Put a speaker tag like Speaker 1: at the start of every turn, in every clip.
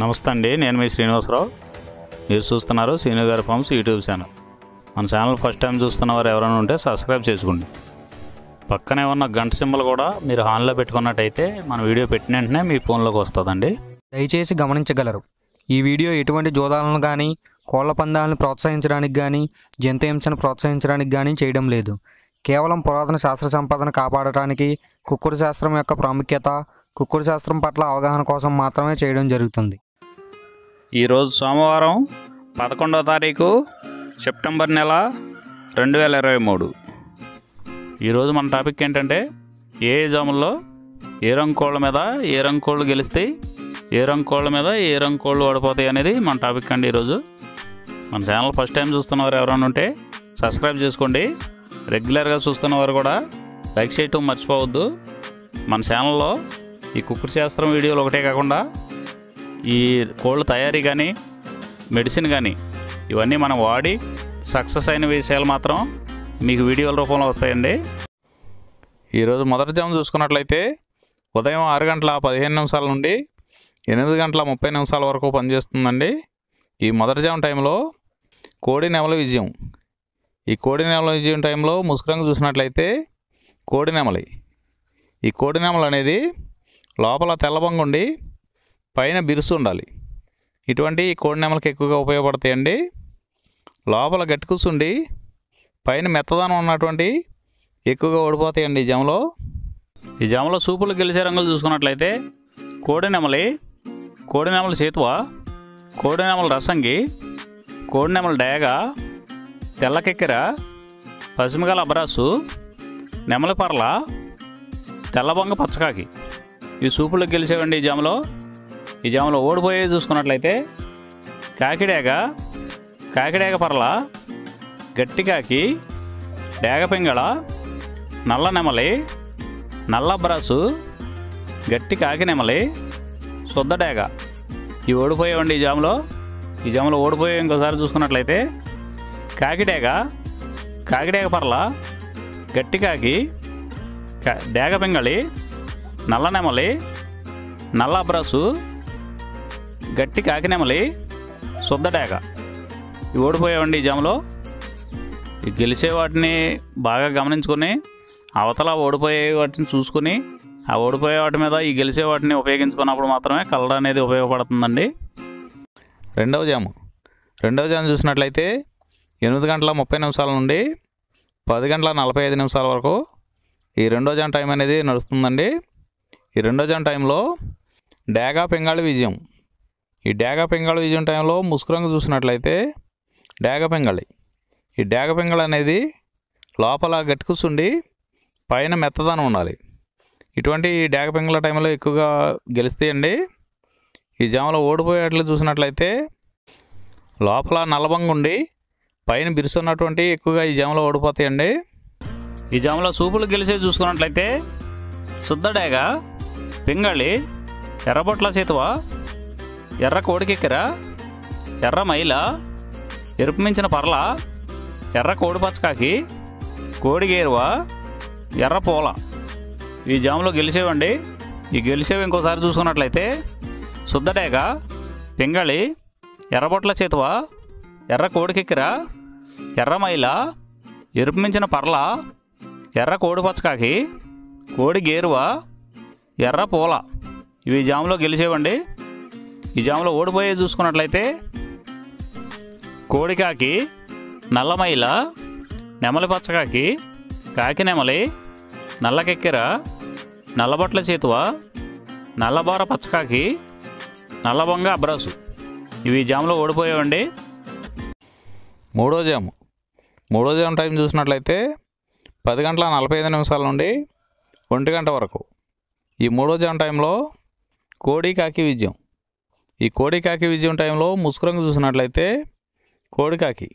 Speaker 1: నమస్తే అండి నేను మీ శ్రీనివాసరావు. మీరు చూస్తున్నారు శ్రీను గారి ఫార్మ్స్ యూట్యూబ్ ఛానల్. మన ఛానల్ ఫస్ట్ టైం చూస్తున్న వారు ఎవరైనా ఉంటే సబ్స్క్రైబ్ చేసుకోండి. పక్కనే ఉన్న గంట సింబల్ కూడా మీరు ఆన్లో పెట్టుకున్నట్టయితే మన వీడియో పెట్టిన వెంటనే మీ ఫోన్లోకి వస్తుందండి.
Speaker 2: దయచేసి గమనించగలరు ఈ వీడియో ఎటువంటి జోదాలను కానీ కోళ్ళ పందాలను ప్రోత్సహించడానికి కానీ జంతు హింసను ప్రోత్సహించడానికి కానీ చేయడం లేదు. కేవలం పురాతన శాస్త్ర సంపదను కాపాడటానికి కుక్కుడు శాస్త్రం యొక్క ప్రాముఖ్యత కుక్కుడు శాస్త్రం పట్ల అవగాహన కోసం మాత్రమే చేయడం జరుగుతుంది.
Speaker 1: ఈరోజు సోమవారం పదకొండవ తారీఖు సెప్టెంబర్ నెల రెండు వేల ఇరవై మూడు. ఈరోజు మన టాపిక్ ఏంటంటే ఏ జాముల్లో ఏ రంగు కోళ్ళ మీద ఏ రంగు కోళ్ళు గెలుస్తాయి ఏ రంగు కోళ్ళ మీద ఏ రంగు కోళ్ళు ఓడిపోతాయి అనేది మన టాపిక్ అండి ఈరోజు. మన ఛానల్ ఫస్ట్ టైం చూస్తున్నవారు ఎవరైనా ఉంటే సబ్స్క్రైబ్ చేసుకోండి. రెగ్యులర్గా చూస్తున్నవారు కూడా లైక్ చేయటం మర్చిపోవద్దు. మన ఛానల్లో ఈ కుక్కుడు శాస్త్రం వీడియోలు ఒకటే కాకుండా ఈ కోళ్ళ తయారీ కానీ మెడిసిన్ కానీ ఇవన్నీ మనం వాడి సక్సెస్ అయిన విషయాలు మాత్రం మీకు వీడియోల రూపంలో వస్తాయండి. ఈరోజు మొదటి జాము చూసుకున్నట్లయితే ఉదయం ఆరు గంటల పదిహేను నిమిషాల నుండి ఎనిమిది గంటల ముప్పై నిమిషాల వరకు పనిచేస్తుందండి. ఈ మొదటి జాము టైంలో కోడి నెమల విజయం. ఈ కోడి నెమల విజయం టైంలో ముసుకురంగు చూసినట్లయితే కోడి నెమలి. ఈ కోడి నెమలు అనేది లోపల తెల్లబంగుండి పైన బిరుసు ఉండాలి. ఇటువంటి కోడి నెమలకి ఎక్కువగా ఉపయోగపడతాయండి. లోపల గట్టి కూర్చుండి పైన మెత్తదనం ఉన్నటువంటి ఎక్కువగా ఓడిపోతాయండి ఈ జమలో ఈ జమలో సూపులు గెలిచే రంగులు చూసుకున్నట్లయితే కోడి నెమలి కోడి నెమల సేతువ కోడి నెమల రసంగి కోడి నెమల డేగ తెల్లకెక్కెర పశ్చిమగల అబ్రాసు నెమలి పర్ల తెల్లబొంగ పచ్చకాకి. ఈ సూపులకు గెలిచేవండి ఈ జామలో ఈ జామలో ఓడిపోయే చూసుకున్నట్లయితే కాకిడేగ కాకిడేగ పర్ల గట్టికాకి డేగపింగళ నల్ల నెమలి నల్ల బ్రాసు గట్టి కాకి నెమలి శుద్ధ డేగ. ఇవి ఓడిపోయేవండి ఈ జాములో. ఈ జాములో ఓడిపోయే ఇంకోసారి చూసుకున్నట్లయితే కాకిడేగ కాకిడేగ పర్ల గట్టి కాకి డేగ పింగళి నల్ల నెమలి నల్ల అబ్రాసు గట్టి కాకినెమలి శుద్ధ ఓడిపోయావండి ఈ జాములో. గెలిచే వాటిని బాగా గమనించుకొని అవతల ఓడిపోయే వాటిని చూసుకుని ఆ ఓడిపోయే వాటి మీద ఈ గెలిచే వాటిని ఉపయోగించుకున్నప్పుడు మాత్రమే కలర్ అనేది ఉపయోగపడుతుందండి. రెండవ జాము. రెండవ జాము చూసినట్లయితే ఎనిమిది గంటల ముప్పై నిమిషాల నుండి పది గంటల నలభై ఐదు నిమిషాల వరకు ఈ రెండో జామ్ టైం అనేది నడుస్తుందండి. ఈ రెండో జాన్ టైంలో డేగా పెంగాళి విజయం. ఈ డేగ పెంగళ విజయం టైంలో ముసుకురంగు చూసినట్లయితే డేగ పెంగళి. ఈ డేగ పెంగళ అనేది లోపల గట్టుకుసుండి పైన మెత్తదనం ఉండాలి. ఇటువంటి ఈ డేగ పెంగళ టైంలో ఎక్కువగా గెలుస్తాయండి ఈ జామలో ఓడిపోయేట్లు చూసినట్లయితే లోపల నల్లబంగా ఉండి పైన బిరుస్తున్నటువంటి ఎక్కువగా ఈ జామలో ఓడిపోతాయండి ఈ జామలో సూపులు గెలిచే చూసుకున్నట్లయితే శుద్ధడేగ పింగళి ఎర్రబొట్ల చేతువ ఎర్ర కోడికెక్కరా? ఎర్ర మైల? ఎరుపు మించిన పర్ల? ఎర్ర కోడి పచ్చకాకి? కోడిగేరువా ఎర్ర పూల? ఈ జాములో గెలిచేవండి. ఈ గెలిచేవి ఇంకోసారి చూసుకున్నట్లయితే శుద్ధడేగ పింగళి ఎర్రబొట్ల చేతువా? ఎర్ర కోడికెక్కిరా? ఎర్ర మైల? ఎరుపు మించిన పర్ల? ఎర్ర కోడి పచ్చకాకి? కోడి గేరువా? ఎర్ర పూల? ఇవి ఈ జాములో గెలిచేవండి. ఈ జాములో ఓడిపోయే చూసుకున్నట్లయితే కోడికాకి నల్లమైల నెమలి పచ్చకాకి కాకి నెమలి నల్లకెక్కెర నల్లబొట్ల చేతువ నల్లబోర పచ్చకాకి నల్లబొంగ అబ్రాసు. ఇవి ఈ జాములో ఓడిపోయావండి. మూడో జాము. మూడో జాము టైం చూసినట్లయితే పది గంటల నలభై ఐదు నిమిషాల నుండి ఒంటి గంట వరకు. ఈ మూడో జాము టైంలో కోడి కాకి విజయం. ఈ కోడికాకి విజయం టైంలో ముసుకురంగు చూసినట్లయితే కోడికాకి.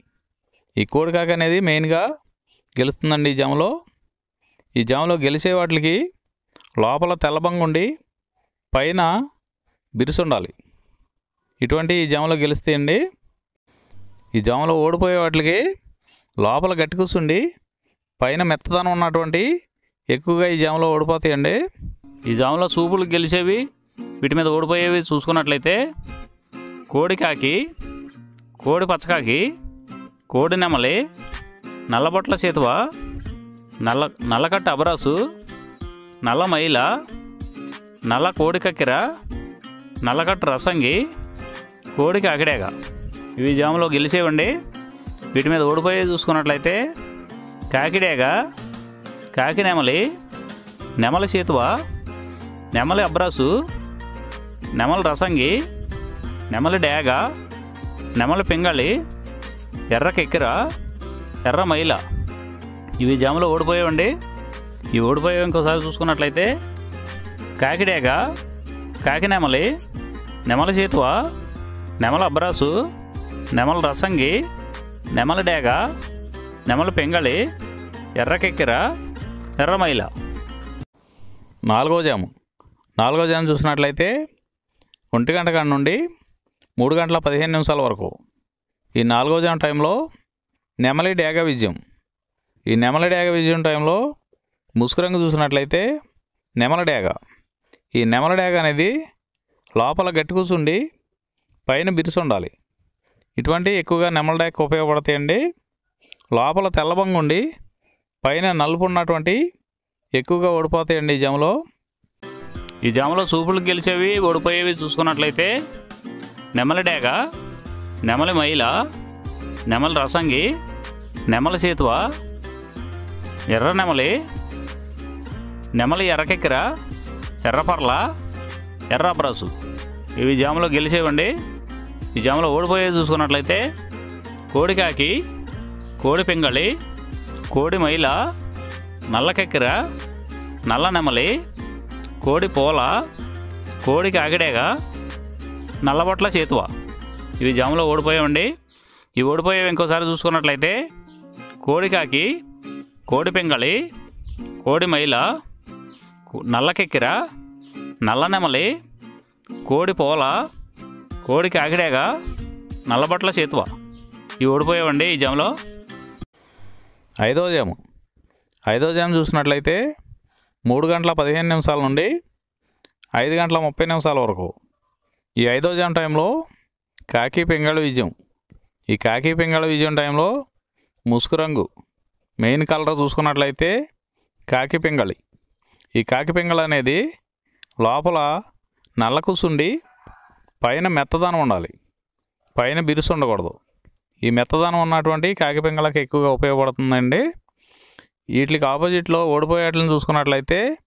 Speaker 1: ఈ కోడికాకి అనేది మెయిన్గా గెలుస్తుందండి ఈ జాములో. ఈ జాములో గెలిచే వాటికి లోపల తెల్లబంగు ఉండి పైన బిరుసుండాలి ఇటువంటి ఈ జాములో గెలుస్తాయండి ఈ జాములో ఓడిపోయే వాటికి లోపల గట్టి కూర్చుండి పైన మెత్తదనం ఉన్నటువంటి ఎక్కువగా ఈ జాములో ఓడిపోతాయండి. ఈ జాములో సూపులు గెలిచేవి వీటి మీద ఓడిపోయేవి చూసుకున్నట్లయితే కోడి కాకి కోడి పచ్చకాకి కోడి నెమలి నల్లబొట్ల చేతువ నల్ల నల్లకట్ట అబరాసు నల్ల మైల నల్ల కోడి కక్కిర నల్లకట్ట రసంగి కోడికి అగడేగ ఇవి జాములో గెలిచేవండి. వీటి మీద ఓడిపోయి చూసుకున్నట్లయితే కాకిడేగ కాకి నెమలి నెమలి చేతువ నెమలి అబ్రాసు నెమల రసంగి నెమలి డేగ నెమలి పింగళి ఎర్ర కెక్కిర ఎర్ర మైల. ఇవి జాములో ఓడిపోయావండి. ఇవి ఓడిపోయావు ఇంకోసారి చూసుకున్నట్లయితే కాకిడేగ కాకి నెమలి నెమల చేతువ నెమల అబ్రాసు నెమల రసంగి నెమల డేగ నెమలి పెంగళి ఎర్ర ఎర్రమైల నాలుగో జాము. నాలుగో జాము చూసినట్లయితే ఒంటి గంట కాడ నుండి మూడు గంటల పదిహేను నిమిషాల వరకు ఈ నాలుగో జాము టైంలో నెమలి డేగ విజయం. ఈ నెమలి డేగ విజయం టైంలో ముసుగు రంగు చూసినట్లయితే నెమల డేగ ఈ నెమల డేగ అనేది లోపల గట్టి కూర్చుండి పైన బిరుసు ఉండాలి. ఇటువంటి ఎక్కువగా నెమల డేగ ఉపయోగపడతాయండి. లోపల తెల్లబంగుండి పైన నలుపు ఉన్నటువంటి ఎక్కువగా ఓడిపోతాయండి ఈ జాములో ఈ జాములో సూపులు గెలిచేవి ఓడిపోయేవి చూసుకున్నట్లయితే నెమలి డేగ నెమలి మైల నెమలి రసంగి నెమలి సేతువ ఎర్ర నెమలి నెమలి ఎర్రకెక్కిర ఎర్రపర్ల ఎర్ర అబ్రాసు. ఇవి జాములో గెలిచేవండి. ఈ జాములో ఓడిపోయేవి చూసుకున్నట్లయితే కోడికాకి కోడి పింగళి కోడి మైల నల్లకెక్కిర నల్ల నెమలి కోడి పోల కోడికి ఆగడేగా నల్లబొట్ల చేతువ. ఇవి జాములో ఓడిపోయామండి ఇవి ఓడిపోయేవి ఇంకోసారి చూసుకున్నట్లయితే కోడికాకి కోడి పెంగళి కోడి మైల నల్లకెక్కిర నల్ల నెమలి కోడి పోల కోడికి ఆగిడాగా నల్లబట్ల చేతువ. ఇవి ఓడిపోయావండి ఈ జాములో. ఐదో జాము. ఐదో జాము చూసినట్లయితే మూడు గంటల పదిహేను నిమిషాల నుండి ఐదు గంటల ముప్పై నిమిషాల వరకు. ఈ ఐదో జాము టైంలో కాకి పింగళ విజయం. ఈ కాకి పింగళ విజయం టైంలో ముసుగు రంగు మెయిన్ కలర్ చూసుకున్నట్లయితే కాకి పింగళి. ఈ కాకి పింగళి అనేది లోపల నల్ల కూసుండి పైన మెత్తదనం ఉండాలి. పైన బిరుసు ఉండకూడదు. ఈ మెత్తదనం ఉన్నటువంటి కాకి పింగళకి ఎక్కువగా ఉపయోగపడుతుందండి వీటికి ఆపోజిట్లో ఓడిపోయేట్లను చూసుకున్నట్లయితే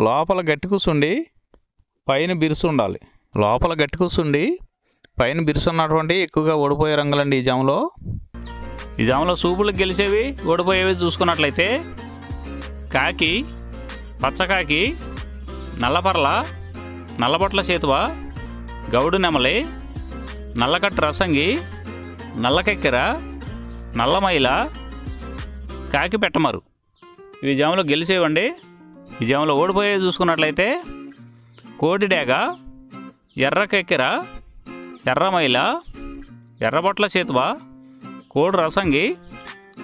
Speaker 1: లోపల గట్టి కూర్చుండి పైన బిరుసు ఉండాలి. లోపల గట్టి కూర్చుండి పైన బిరుసు ఉన్నటువంటి ఎక్కువగా ఓడిపోయే రంగులండి ఈ జాములో. ఈ జాములో సూపులకు గెలిచేవి ఓడిపోయేవి చూసుకున్నట్లయితే కాకి పచ్చకాకి నల్లపర్ల నల్లబొట్ల చేతువ గౌడు నెమలి నల్లకట్టు రసంగి నల్లకెక్కెర నల్లమైల కాకి పెట్టమరు. విజయంలో జాములో గెలిచేవండి. ఈ జాములో ఓడిపోయే చూసుకున్నట్లయితే కోడి డేగ ఎర్రకెక్కెర ఎర్రమైల ఎర్రబొట్ల చేతువ కోడి రసంగి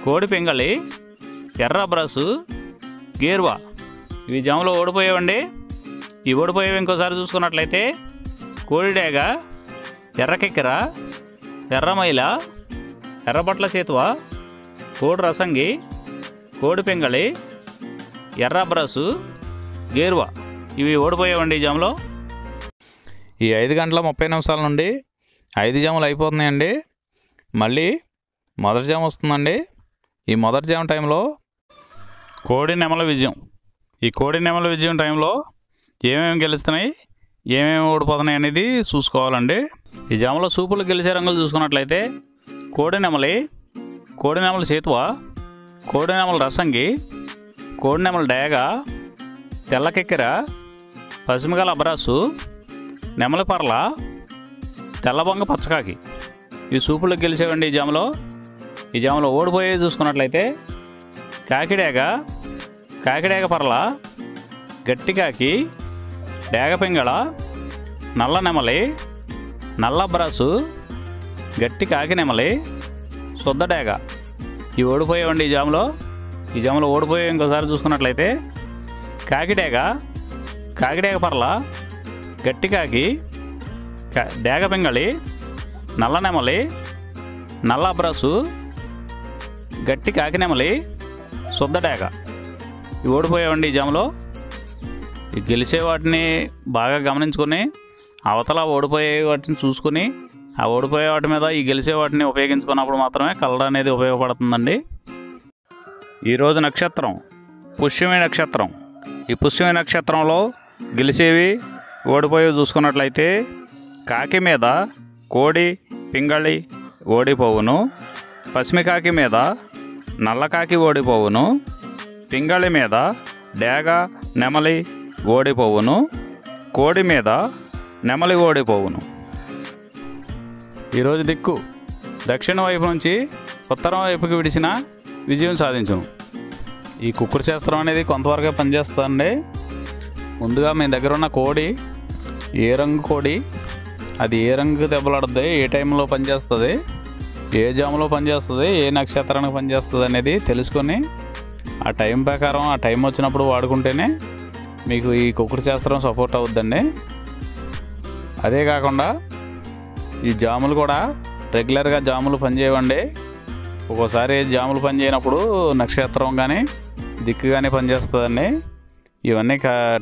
Speaker 1: కోడి పింగళి ఎర్ర బ్రసు గేర్వా. ఇవి జాములో ఓడిపోయేవండి. ఈ ఓడిపోయేవి ఇంకోసారి చూసుకున్నట్లయితే కోడి డేగ ఎర్రకెక్కెర ఎర్రమైల ఎర్రబట్ల చేతువ కోడి రసంగి కోడి పింగళి ఎర్ర బ్రసు గేరువా. ఇవి ఓడిపోయావండి ఈ జాములో? ఈ ఐదు గంటల ముప్పై నిమిషాల నుండి ఐదు జాములు అయిపోతున్నాయండి. మళ్ళీ మొదటి జాము వస్తుందండి. ఈ మొదటి జాము టైంలో కోడి నెమల విజయం. ఈ కోడి నెమల విజయం టైంలో ఏమేమి గెలుస్తున్నాయి ఏమేమి ఓడిపోతున్నాయి అనేది చూసుకోవాలండి. ఈ జాములో సూపులు గెలిచే రంగులు చూసుకున్నట్లయితే కోడి నెమలి కోడి నెమల సేతువా కోడి నెమల రసంగి కోడి నెమల డేగ తెల్లకెక్కెర పసిమిగల అబ్రాసు నెమలి పర్ల తెల్లబొంగ పచ్చకాకి. ఈ సూపులకు గెలిచేవండి ఈ జాములో. ఈ జాములో ఓడిపోయే చూసుకున్నట్లయితే కాకిడేగ కాకిడేగ పర్ల గట్టికాకి డేగ పింగళ నల్ల నెమలి నల్ల బ్రాసు గట్టి కాకి నెమలి శుద్ధ డేగ. ఇవి ఓడిపోయేవండి ఈ జాములో. ఈ జాములో ఓడిపోయే ఇంకోసారి చూసుకున్నట్లయితే కాకిడేగ కాకిడేగ పర్ల గట్టి కాకి డేగ పింగళి నల్ల నెమలి నల్ల అబ్రాసు గట్టి కాకి నెమలి శుద్ధ ఇవి ఓడిపోయావండి ఈ జాములో. ఈ గెలిచే వాటిని బాగా గమనించుకొని అవతల ఓడిపోయే వాటిని చూసుకొని ఆ ఓడిపోయే వాటి మీద ఈ గెలిచే వాటిని ఉపయోగించుకున్నప్పుడు మాత్రమే కలర్ అనేది ఉపయోగపడుతుందండి. ఈరోజు నక్షత్రం పుష్యమి నక్షత్రం. ఈ పుష్యమి నక్షత్రంలో గెలిచేవి ఓడిపోయేవి చూసుకున్నట్లయితే కాకి మీద కోడి పింగళి ఓడిపోవును. పసిమికాకి మీద నల్లకాకి ఓడిపోవును. పింగళి మీద డేగ నెమలి ఓడిపోవును. కోడి మీద నెమలి ఓడిపోవును. ఈరోజు దిక్కు. దక్షిణ వైపు నుంచి ఉత్తరం వైపుకి విడిచిన విజయం సాధించాం. ఈ కుక్కుడు శాస్త్రం అనేది కొంతవరకే పనిచేస్తుందండి. ముందుగా మీ దగ్గర ఉన్న కోడి ఏ రంగు కోడి అది ఏ రంగు దెబ్బలాడుతుంది ఏ టైంలో పనిచేస్తుంది ఏ జాములో పనిచేస్తుంది ఏ నక్షత్రానికి పనిచేస్తుంది అనేది తెలుసుకొని ఆ టైం ప్రకారం ఆ టైం వచ్చినప్పుడు వాడుకుంటేనే మీకు ఈ కుక్కుడు శాస్త్రం సపోర్ట్ అవుద్దండి. అదే కాకుండా ఈ జాములు కూడా రెగ్యులర్గా జాములు పనిచేయవండి. ఒక్కోసారి జాములు పనిచేయనప్పుడు నక్షత్రం కానీ దిక్కు కానీ పనిచేస్తుందండి. ఇవన్నీ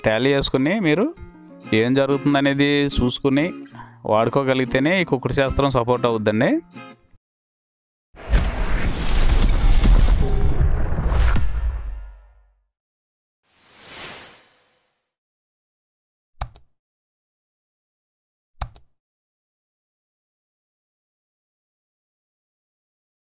Speaker 1: టాలీ చేసుకుని మీరు ఏం జరుగుతుందనేది చూసుకుని వాడుకోగలిగితేనే ఈ కుక్కడి శాస్త్రం సపోర్ట్ అవుద్దండి.